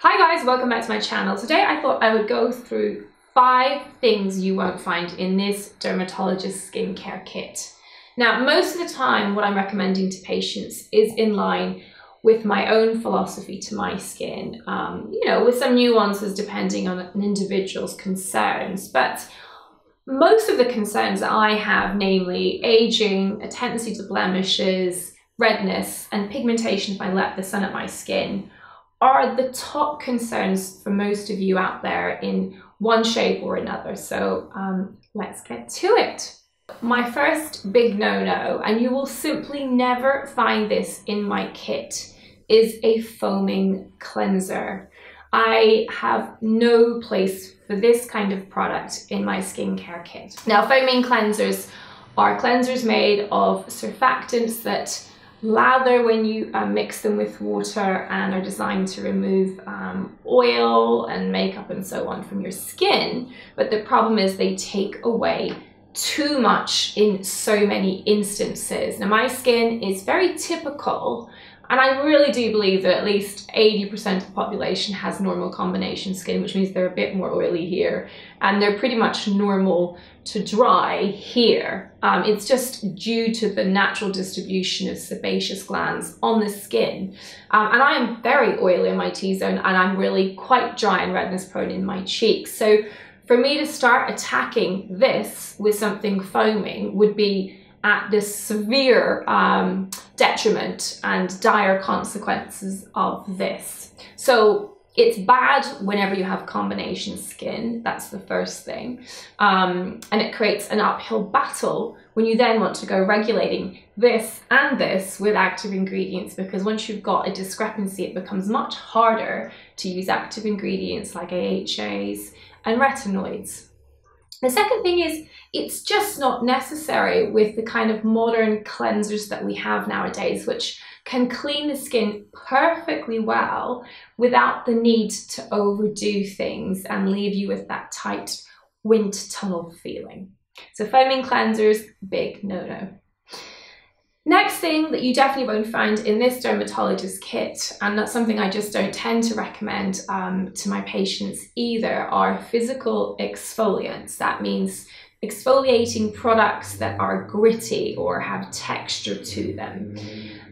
Hi guys, welcome back to my channel. Today I thought I would go through five things you won't find in this dermatologist skincare kit. Now, most of the time what I'm recommending to patients is in line with my own philosophy to my skin, um, you know, with some nuances depending on an individual's concerns. But most of the concerns that I have, namely aging, a tendency to blemishes, redness, and pigmentation if I let the sun at my skin, are the top concerns for most of you out there in one shape or another. So um, let's get to it. My first big no-no, and you will simply never find this in my kit, is a foaming cleanser. I have no place for this kind of product in my skincare kit. Now, foaming cleansers are cleansers made of surfactants that lather when you uh, mix them with water and are designed to remove um, oil and makeup and so on from your skin. But the problem is they take away too much in so many instances. Now my skin is very typical and I really do believe that at least 80% of the population has normal combination skin, which means they're a bit more oily here. And they're pretty much normal to dry here. Um, it's just due to the natural distribution of sebaceous glands on the skin. Um, and I am very oily in my T-zone and I'm really quite dry and redness prone in my cheeks. So for me to start attacking this with something foaming would be at the severe um, detriment and dire consequences of this. So it's bad whenever you have combination skin, that's the first thing. Um, and it creates an uphill battle when you then want to go regulating this and this with active ingredients because once you've got a discrepancy, it becomes much harder to use active ingredients like AHAs and retinoids. The second thing is it's just not necessary with the kind of modern cleansers that we have nowadays, which can clean the skin perfectly well without the need to overdo things and leave you with that tight wind tunnel feeling. So foaming cleansers, big no-no. Next thing that you definitely won't find in this dermatologist kit, and that's something I just don't tend to recommend um, to my patients either, are physical exfoliants. That means exfoliating products that are gritty or have texture to them.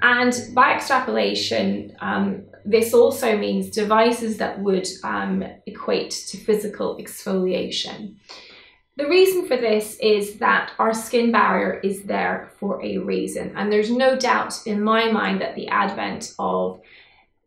And by extrapolation, um, this also means devices that would um, equate to physical exfoliation. The reason for this is that our skin barrier is there for a reason. And there's no doubt in my mind that the advent of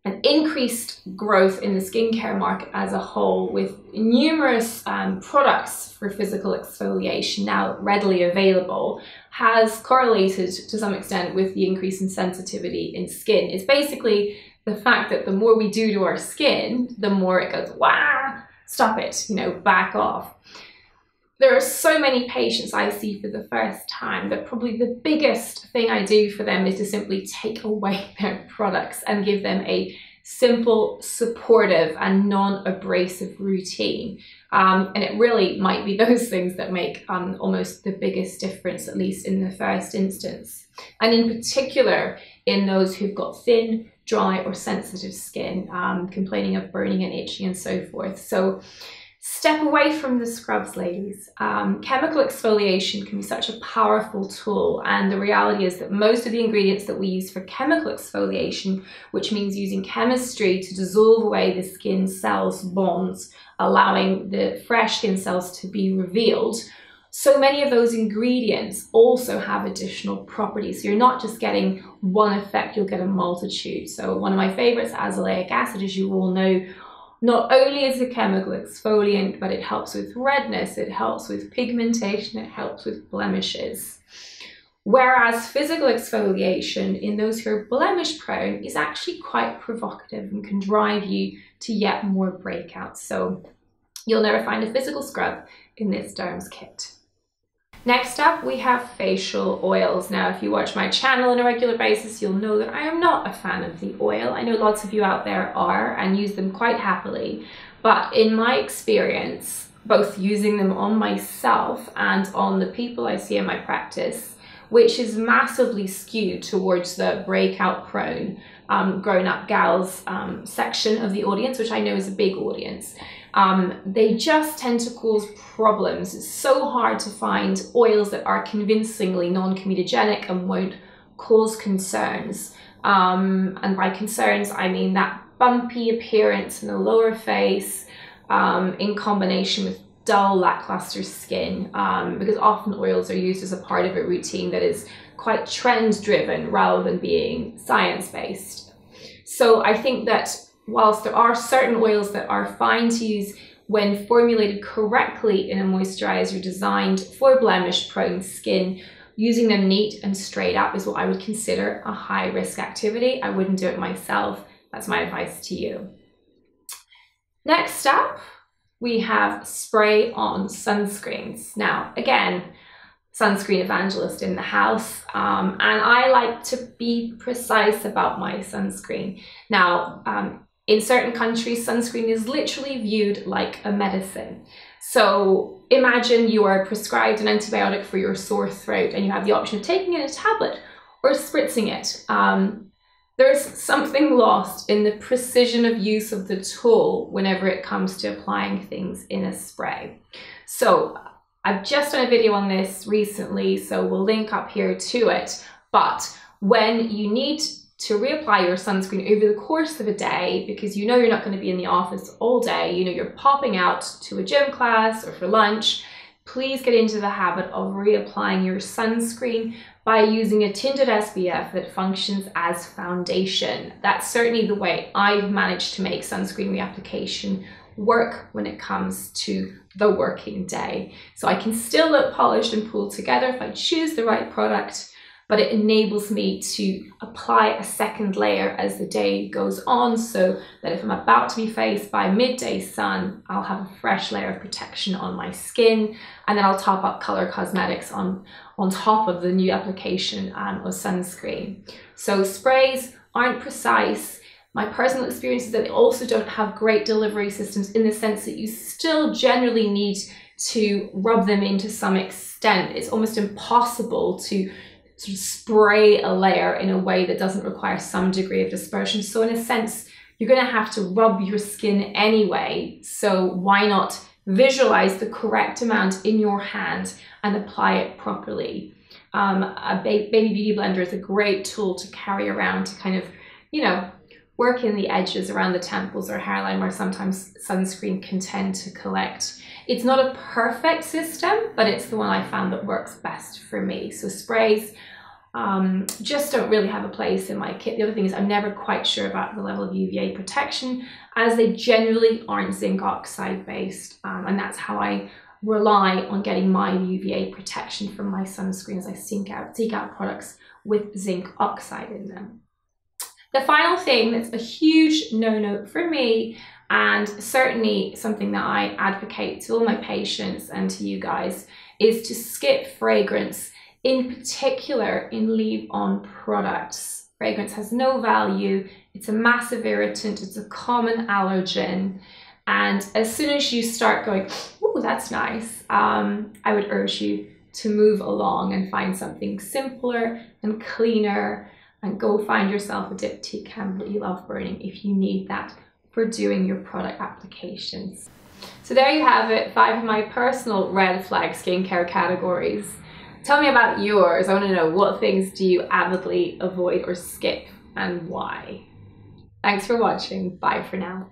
an increased growth in the skincare market as a whole with numerous um, products for physical exfoliation now readily available has correlated to some extent with the increase in sensitivity in skin. It's basically the fact that the more we do to our skin, the more it goes, wow, stop it, you know, back off there are so many patients I see for the first time that probably the biggest thing I do for them is to simply take away their products and give them a simple, supportive, and non abrasive routine. Um, and it really might be those things that make um, almost the biggest difference, at least in the first instance. And in particular, in those who've got thin, dry, or sensitive skin, um, complaining of burning and itching and so forth. So Step away from the scrubs, ladies. Um, chemical exfoliation can be such a powerful tool, and the reality is that most of the ingredients that we use for chemical exfoliation, which means using chemistry to dissolve away the skin cells bonds, allowing the fresh skin cells to be revealed, so many of those ingredients also have additional properties. So you're not just getting one effect, you'll get a multitude. So one of my favorites, azelaic acid, as you all know, not only is a chemical exfoliant, but it helps with redness, it helps with pigmentation, it helps with blemishes. Whereas physical exfoliation in those who are blemish prone is actually quite provocative and can drive you to yet more breakouts. So you'll never find a physical scrub in this Derms kit. Next up, we have facial oils. Now, if you watch my channel on a regular basis, you'll know that I am not a fan of the oil. I know lots of you out there are and use them quite happily. But in my experience, both using them on myself and on the people I see in my practice, which is massively skewed towards the breakout prone um, grown up gals um, section of the audience, which I know is a big audience. Um, they just tend to cause problems. It's so hard to find oils that are convincingly non comedogenic and won't cause concerns. Um, and by concerns, I mean that bumpy appearance in the lower face um, in combination with dull, lackluster skin, um, because often oils are used as a part of a routine that is quite trend driven rather than being science based. So I think that whilst there are certain oils that are fine to use when formulated correctly in a moisturizer designed for blemish prone skin, using them neat and straight up is what I would consider a high risk activity. I wouldn't do it myself. That's my advice to you. Next up, we have spray on sunscreens. Now, again, sunscreen evangelist in the house, um, and I like to be precise about my sunscreen. Now, um, in certain countries, sunscreen is literally viewed like a medicine. So imagine you are prescribed an antibiotic for your sore throat and you have the option of taking it in a tablet or spritzing it. Um, there's something lost in the precision of use of the tool whenever it comes to applying things in a spray. So I've just done a video on this recently, so we'll link up here to it. But when you need to reapply your sunscreen over the course of a day because you know you're not going to be in the office all day, you know you're popping out to a gym class or for lunch, please get into the habit of reapplying your sunscreen by using a tinted SPF that functions as foundation. That's certainly the way I've managed to make sunscreen reapplication work when it comes to the working day. So I can still look polished and pulled together if I choose the right product, but it enables me to apply a second layer as the day goes on so that if I'm about to be faced by midday sun, I'll have a fresh layer of protection on my skin and then I'll top up color cosmetics on, on top of the new application um, of sunscreen. So sprays aren't precise. My personal experience is that they also don't have great delivery systems in the sense that you still generally need to rub them in to some extent. It's almost impossible to sort of spray a layer in a way that doesn't require some degree of dispersion. So in a sense, you're going to have to rub your skin anyway. So why not visualize the correct amount in your hand and apply it properly? Um, a ba baby beauty blender is a great tool to carry around to kind of, you know, work in the edges around the temples or hairline where sometimes sunscreen can tend to collect. It's not a perfect system, but it's the one I found that works best for me. So sprays um, just don't really have a place in my kit. The other thing is I'm never quite sure about the level of UVA protection as they generally aren't zinc oxide based. Um, and that's how I rely on getting my UVA protection from my sunscreen as I seek out, seek out products with zinc oxide in them. The final thing that's a huge no-no for me and certainly something that I advocate to all my patients and to you guys is to skip fragrance, in particular in leave-on products. Fragrance has no value, it's a massive irritant, it's a common allergen, and as soon as you start going, oh, that's nice, um, I would urge you to move along and find something simpler and cleaner and go find yourself a diptyque candle that you love burning if you need that for doing your product applications. So there you have it, five of my personal red flag skincare categories. Tell me about yours. I want to know what things do you avidly avoid or skip and why. Thanks for watching. Bye for now.